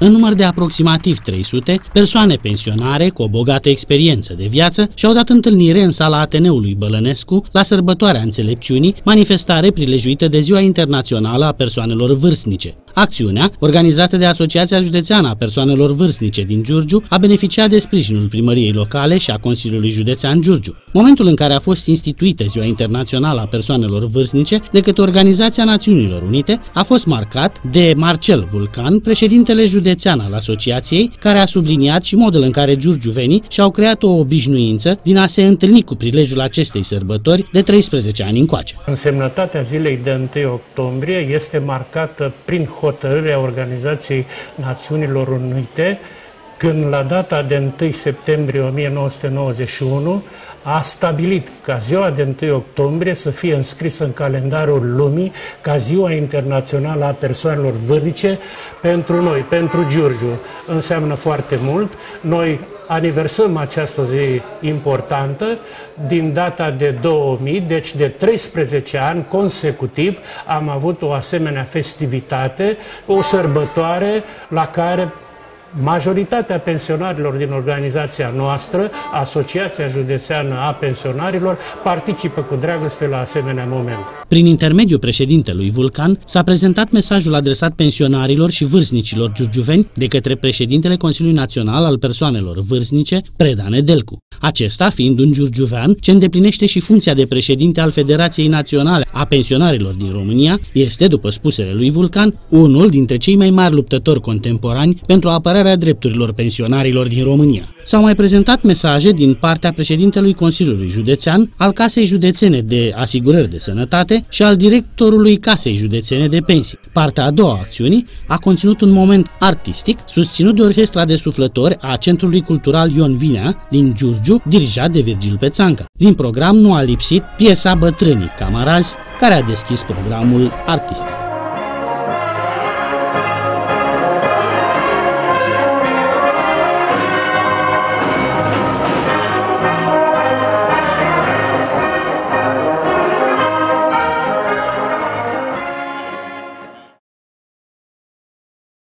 În număr de aproximativ 300, persoane pensionare cu o bogată experiență de viață și-au dat întâlnire în sala Ateneului Bălănescu la sărbătoarea înțelepciunii, manifestare prilejuită de Ziua Internațională a Persoanelor Vârstnice. Acțiunea, organizată de Asociația Județeană a Persoanelor Vârstnice din Giurgiu, a beneficiat de sprijinul primăriei locale și a Consiliului Județean Giurgiu. Momentul în care a fost instituită Ziua Internațională a Persoanelor Vârstnice de către Organizația Națiunilor Unite a fost marcat de Marcel Vulcan, președintele județean al asociației, care a subliniat și modul în care giurgiuvenii și-au creat o obișnuință din a se întâlni cu prilejul acestei sărbători de 13 ani încoace. Însemnătatea zilei de 1 octombrie este marcată prin hotărârea Organizației Națiunilor Unite, când la data de 1 septembrie 1991 a stabilit ca ziua de 1 octombrie să fie înscrisă în calendarul lumii ca ziua internațională a persoanelor vârnice pentru noi, pentru Giurgiu. Înseamnă foarte mult. Noi aniversăm această zi importantă din data de 2000, deci de 13 ani consecutiv am avut o asemenea festivitate, o sărbătoare la care Majoritatea pensionarilor din organizația noastră, Asociația Județeană a Pensionarilor, participă cu dragoste la asemenea moment. Prin intermediul președintelui Vulcan s-a prezentat mesajul adresat pensionarilor și vârstnicilor giurgiuveni de către președintele Consiliului Național al Persoanelor Vârstnice, Preda Nedelcu. Acesta fiind un giurgiuvean ce îndeplinește și funcția de președinte al Federației Naționale a Pensionarilor din România, este, după spusele lui Vulcan, unul dintre cei mai mari luptători contemporani pentru apărarea drepturilor pensionarilor din România. S-au mai prezentat mesaje din partea președintelui Consiliului Județean, al Casei Județene de Asigurări de Sănătate și al directorului Casei Județene de Pensii. Partea a doua a acțiunii a conținut un moment artistic susținut de Orchestra de Suflători a Centrului Cultural Ion Vinea din Giurgiu, dirijat de Virgil Pețanca. Din program nu a lipsit piesa Bătrânii Camarazi, care a deschis programul artistic.